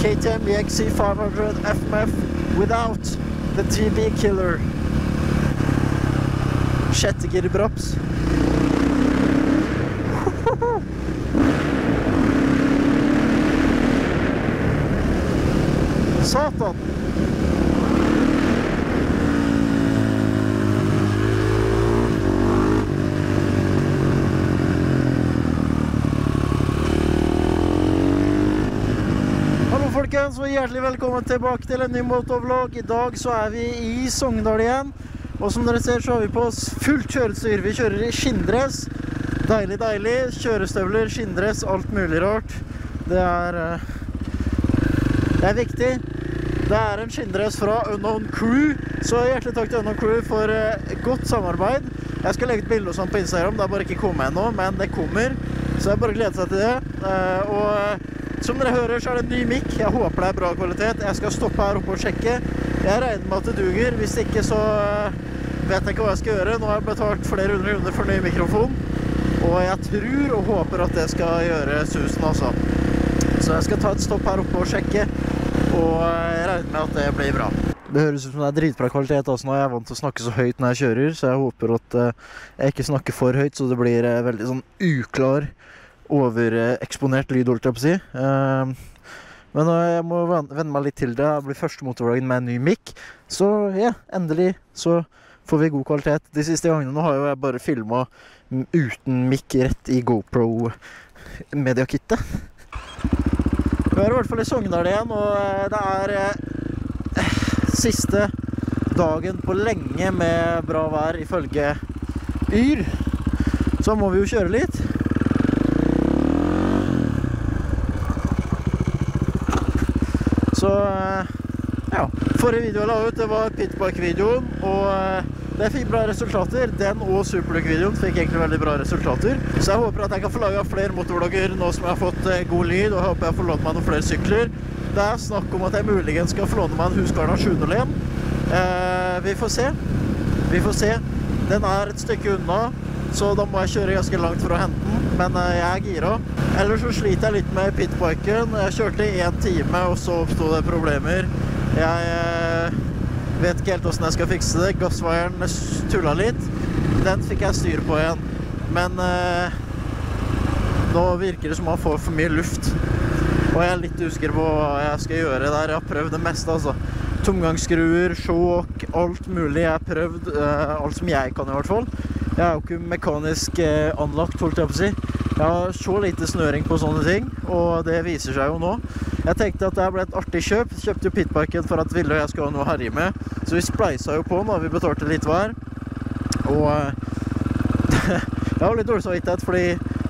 KTM EXC 500 FMF without the TB killer. Sjette girbrops. Satan! Folkens, og hjertelig velkommen tilbake til en ny motovlog. I dag så er vi i Sogndal igjen. Og som dere ser så har vi på oss fullt kjørestyr. Vi kjører i skinndress. Deilig, deilig. Kjørestøvler, skinndress, alt mulig rart. Det er eh, Det er viktig. Det er en skinndress fra Unknown Crew. Så hjertelig takk til Unknown Crew for eh, godt samarbeid. Jeg skal legge ut bilde og sånn på Instagram. Det er bare ikke kommet ennå, men det kommer. Så det er bare å glede seg til det. Eh, Og som dere hører, så er det en ny mic. Jeg håper det er bra kvalitet. Jeg skal stoppe her oppe og sjekke. Jeg regner med at det duger. Hvis ikke, så eh, vet jeg ikke hva jeg skal gjøre. Nå har jeg betalt flere hundre kroner for ny mikrofon. Og jeg tror og håper at det skal gjøre susen, altså. Så jeg skal ta et stopp her oppe og sjekke. Og jeg regner med at det blir bra. Det høres ut som det er dritbra kvalitet. Altså nå er vant til å snakke så høyt når jeg kjører, så jeg håper at eh, jeg ikke snakker for høyt, så det blir eh, veldig sånn uklar overeksponert lyd, holdt jeg på å si. Eh, men jeg må ven- venne meg litt til det. Det blir første motorvloggen med en ny mic. Så ja, endelig så får vi god kvalitet. De siste gangene nå har jo jeg bare filma uten mic rett i GoPro-mediakittet. Vi er i hvert fall i Sogndal igjen, og eh, det er eh, siste dagen på lenge med bra vær ifølge Yr. Så må vi jo kjøre litt. Så eh, ja. Forrige video jeg la ut, det var pitbike-videoen, og eh, det fikk bra resultater. Den og Superlook-videoen fikk egentlig veldig bra resultater. Så jeg håper at jeg kan få laga flere motorvlogger nå som jeg har fått eh, god lyd, og jeg håper jeg får lånt meg noen flere sykler. Det er snakk om at jeg muligens skal få låne meg en Husqvarna 701. Eh, vi får se. Vi får se. Den er et stykke unna, så da må jeg kjøre ganske langt for å hente den. Men eh, jeg er gira. Ellers så sliter jeg litt med pitbiken. Jeg kjørte i én time, og så oppsto det problemer. Jeg eh, vet ikke helt åssen jeg skal fikse det. Gassvaieren tulla litt. Den fikk jeg styr på igjen. Men eh, nå virker det som man får for mye luft. Og jeg er litt usikker på hva jeg skal gjøre der. Jeg har prøvd det meste, altså. Tomgangsskruer, sjåk, alt mulig. Jeg har prøvd eh, alt som jeg kan, i hvert fall. Jeg er jo ikke mekanisk eh, anlagt, holdt jeg på å si. Jeg har så lite snøring på sånne ting, og det viser seg jo nå. Jeg tenkte at det ble et artig kjøp. Kjøpte jo Pitparken for at Ville og jeg skulle ha noe å herje med. Så vi spleisa jo på den, da vi betalte litt hver. Og eh, jeg har litt dårlig samvittighet, fordi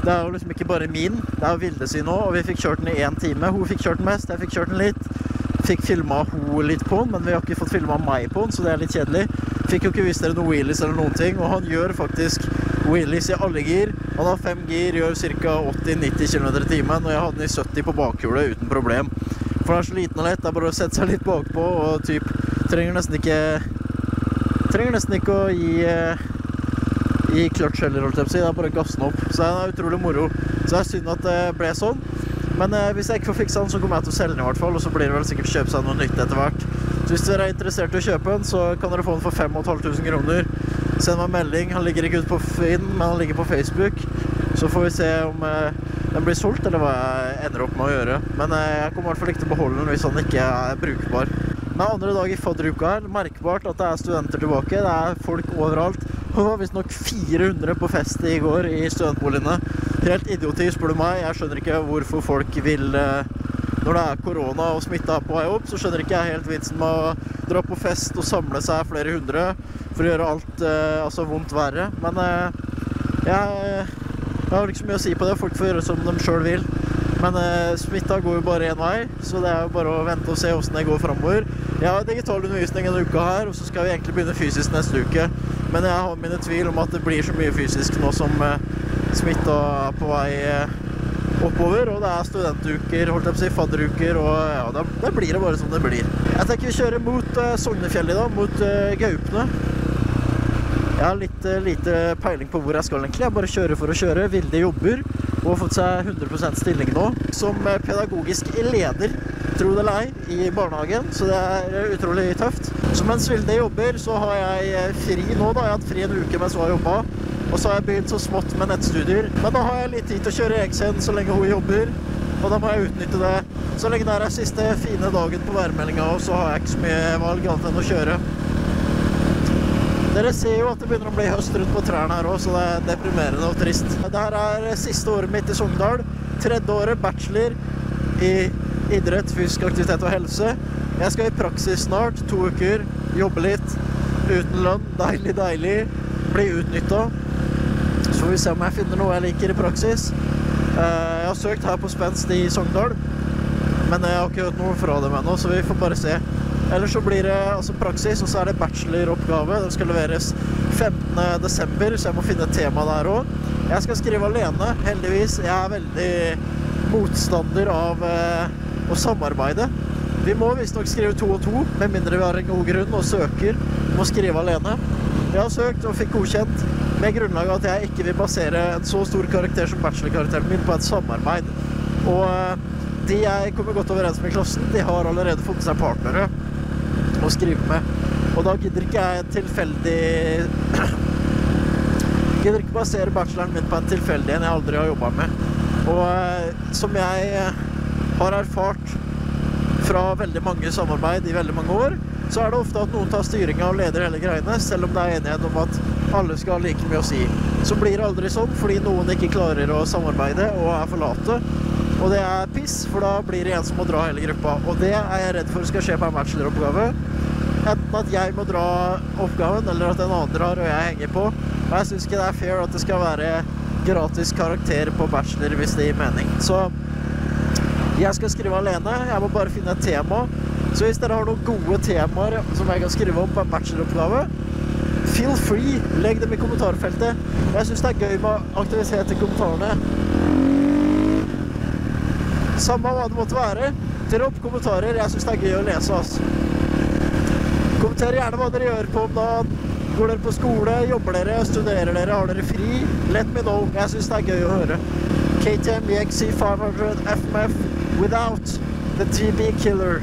det er jo liksom ikke bare min. Det er Vilde sin òg, og vi fikk kjørt den i én time. Hun fikk kjørt den mest, jeg fikk kjørt den litt. Fikk filma hun litt på den, men vi har ikke fått filma meg på den, så det er litt kjedelig. Fikk jo ikke vist dere noe wheelies eller noen ting, og han gjør faktisk wheelies i alle gir. Han har fem gir, gjør ca. 80-90 km i timen, og jeg hadde den i 70 på bakhjulet uten problem. For den er så liten og lett, det er bare å sette seg litt bakpå, og typ trenger nesten ikke Trenger nesten ikke å gi eh, i clutch heller, holdt jeg på å si. Det er bare å gasse den opp. Så det er utrolig moro. Så det er synd at det ble sånn. Men eh, hvis jeg ikke får fiksa den, så kommer jeg til å selge den i hvert fall. Og så blir det vel sikkert kjøpe seg noe nytt etter hvert. Hvis dere er interessert i å kjøpe den, så kan dere få den for 5500 kroner. Send meg en melding. Han ligger ikke ute på Finn, men han ligger på Facebook. Så får vi se om eh, den blir solgt, eller hva jeg ender opp med å gjøre. Men eh, jeg kommer i hvert fall ikke til å beholde den hvis den ikke er brukbar. Men andre dag i fadderuka her, merkbart at det er studenter tilbake. Det er folk overalt. Det var visstnok 400 på fest i går i studentboligene. Helt idioti, spør du meg. Jeg skjønner ikke hvorfor folk vil eh, Når det er korona og smitta på vei opp, så skjønner ikke jeg helt vitsen med å dra på fest og samle seg flere hundre for å gjøre alt eh, altså vondt verre. Men eh, jeg, jeg har ikke så mye å si på det. Folk får gjøre som de sjøl vil. Men eh, smitta går jo bare én vei, så det er jo bare å vente og se åssen det går framover. Jeg har digital undervisning denne uka her, og så skal vi egentlig begynne fysisk neste uke. Men jeg har mine tvil om at det blir så mye fysisk nå som eh, smitta er på vei eh, oppover. Og det er studentuker, holdt jeg på å si, fadderuker, og ja, da, da blir det bare som det blir. Jeg tenker vi kjører mot uh, Sognefjellet i dag, mot uh, Gaupne. Jeg har litt uh, lite peiling på hvor jeg skal egentlig. Jeg bare kjører for å kjøre. Vilde jobber og har fått seg 100% stilling nå som eh, pedagogisk leder tro det eller ei, i barnehagen, så det er utrolig tøft. Så mens Vilde jobber, så har jeg eh, fri nå. da. Jeg har hatt fri en uke mens hun har jobba. Og så har jeg begynt så smått med nettstudier. Men da har jeg litt tid til å kjøre Eksen så lenge hun jobber. Og da må jeg utnytte det. Så lenge det er siste fine dagen på værmeldinga, så har jeg ikke så mye valg annet enn å kjøre. Dere ser jo at det begynner å bli høst rundt på trærne her òg, så det er deprimerende og trist. Dette er siste året mitt i Sogndal. Tredje året bachelor i idrett, fysisk aktivitet og helse. Jeg skal i praksis snart, to uker. Jobbe litt. Uten lønn. Deilig, deilig. Bli utnytta. Så får vi se om jeg finner noe jeg liker i praksis. Eh, jeg har søkt her på Spenst i Sogndal, men jeg har ikke hørt noe fra dem ennå, så vi får bare se. Ellers så blir det altså praksis, og så er det bacheloroppgave. Den skal leveres 15. desember, så jeg må finne et tema der òg. Jeg skal skrive alene, heldigvis. Jeg er veldig motstander av eh, å samarbeide. Vi må visstnok skrive to og to, med mindre vi har en god grunn og søker om å skrive alene. Jeg har søkt og fikk godkjent med grunnlag av at jeg ikke vil basere en så stor karakter som bachelorkarakteren min på et samarbeid. Og eh, de jeg kommer godt overens med i klassen, de har allerede funnet seg partnere å skrive med. Og da gidder ikke jeg tilfeldig Gidder ikke basere bacheloren min på en tilfeldig en jeg aldri har jobba med. Og eh, som jeg har erfart fra veldig mange samarbeid i veldig mange år, så er det ofte at noen tar styringa og leder hele greiene, selv om det er enighet om at alle skal ha like mye å si. Så blir det aldri sånn fordi noen ikke klarer å samarbeide og er for late. Og det er piss, for da blir det en som må dra hele gruppa. Og det er jeg redd for skal skje på en bacheloroppgave. Enten at jeg må dra oppgaven, eller at en annen drar og jeg henger på. Og jeg syns ikke det er fair at det skal være gratis karakter på bachelor hvis det gir mening. Så jeg skal skrive alene. Jeg må bare finne et tema. Så hvis dere har noen gode temaer som jeg kan skrive om på en bacheloroppgave, feel free. Legg dem i kommentarfeltet. Jeg syns det er gøy med aktivitet i kommentarene. Samme hva det måtte være. Dropp kommentarer. Jeg syns det er gøy å lese. Altså. Kommenter gjerne hva dere gjør på om dagen. Går dere på skole? Jobber dere? Studerer dere? Har dere fri? Let me know. Jeg syns det er gøy å høre. KTM EXC 500 FMF without the TB killer.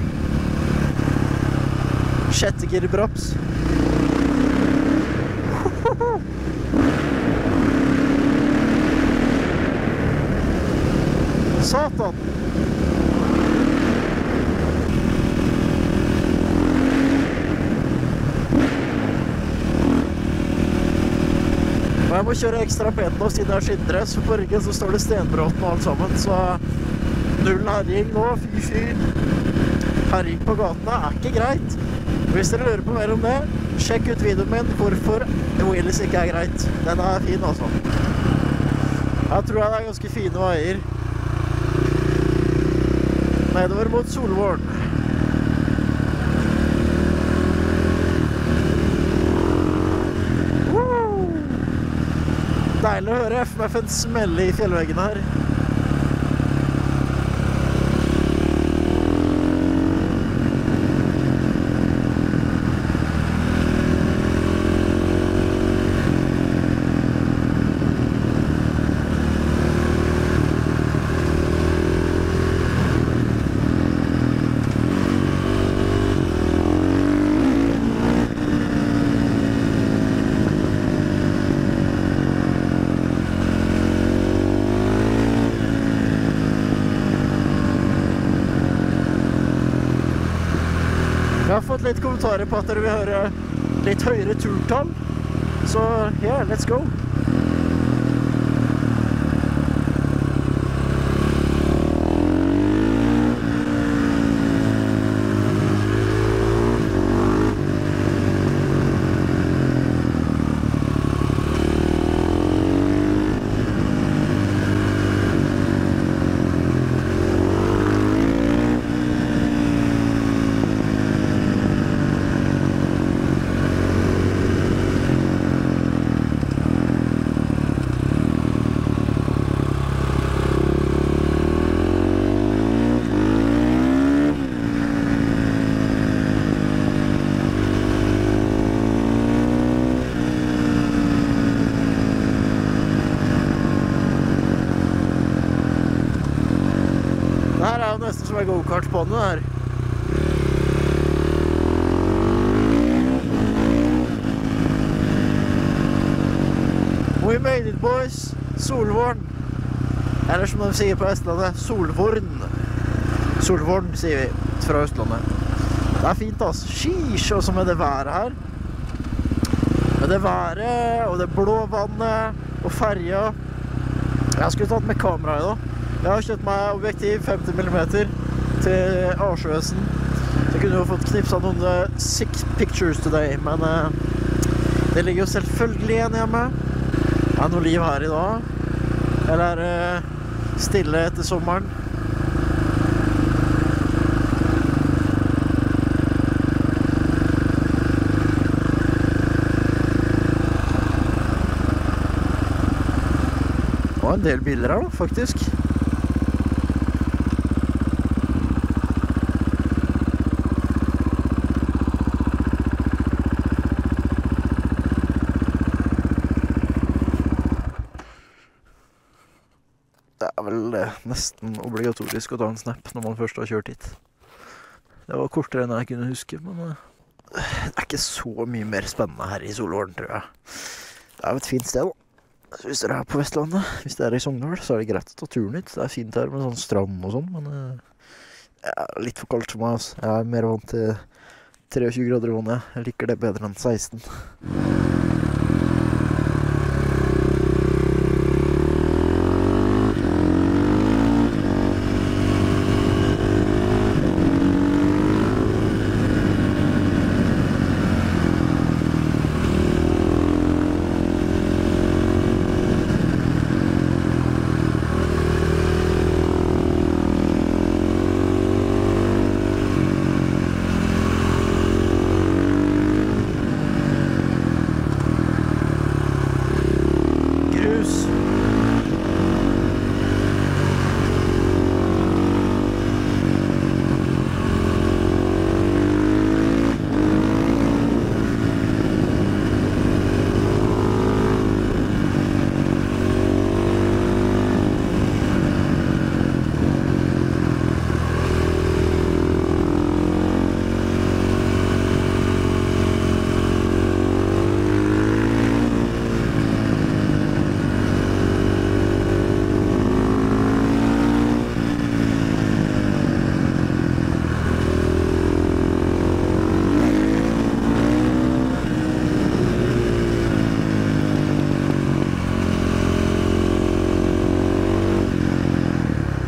Sjettegirbraps. Satan! Og jeg må kjøre ekstra pent nå siden jeg har skinndress, for på ryggen så står det Stenbråten og alt sammen, så null herjing nå, fy fy. Herjing på gatene er ikke greit. Hvis dere lurer på mer om det, sjekk ut videoen min hvorfor Willis ikke er greit. Den er fin, altså. Jeg tror det er ganske fine veier. Nedover mot Solvorn. Deilig å høre FMF-en smelle i fjellveggen her. Jeg har fått litt kommentarer på at dere vil høre litt høyere turtall. Så yeah, let's go. Som er gokartbane her. We made it, boys. Solvorn. Eller som de sier på Østlandet, Solvorn. Solvorn, sier vi fra Østlandet. Det er fint, altså. Sheesh, også med det været her. Med det været og det blå vannet og ferja. Jeg skulle tatt med kamera i dag. Jeg har kjøpt meg objektiv 50 mm til Arsjøsen. Så jeg kunne jo fått knipsa noen eh, sick pictures today, men eh, det ligger jo selvfølgelig igjen hjemme. Er det noe liv her i dag? Eller er stille etter sommeren? Det var en del biler her, da, faktisk. Det er vel nesten obligatorisk å ta en snap når man først har kjørt hit. Det var kortere enn jeg kunne huske, men eh, det er ikke så mye mer spennende her i Solvåren, tror jeg. Det er jo et fint sted, da. Så hvis dere er på Vestlandet, hvis dere er i Sogndal, så er det greit å ta turen hit. Det er fint her med sånn strand og sånn, men eh, det er litt for kaldt for meg. Altså. Jeg er mer vant til 23 grader i vannet. Jeg liker det bedre enn 16. Grus.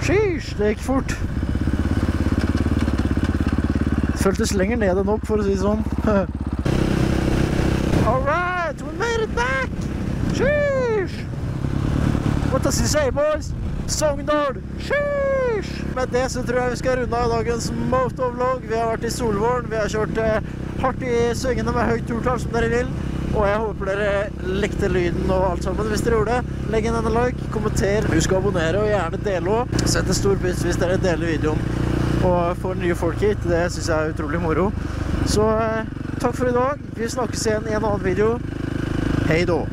Sheesh, det gikk fort. Det føltes lenger ned enn opp, for å si det sånn. All right, we made it back! Sheesh! What does he say, boys? Sogndal! Sheesh! Med det så tror jeg vi skal runde av dagens motovlog. Vi har vært i Solvåren, vi har kjørt eh, hardt i svingene med høyt turtall som dere vil. Og jeg håper dere likte lyden og alt sammen. Hvis dere gjorde det, legg inn en like, kommenter, husk å abonnere og gjerne dele òg. Sett en stor pris hvis dere deler videoen og får nye folk hit. Det syns jeg er utrolig moro. Så eh, takk for i dag. Vi snakkes igjen i en annen video. Hei då.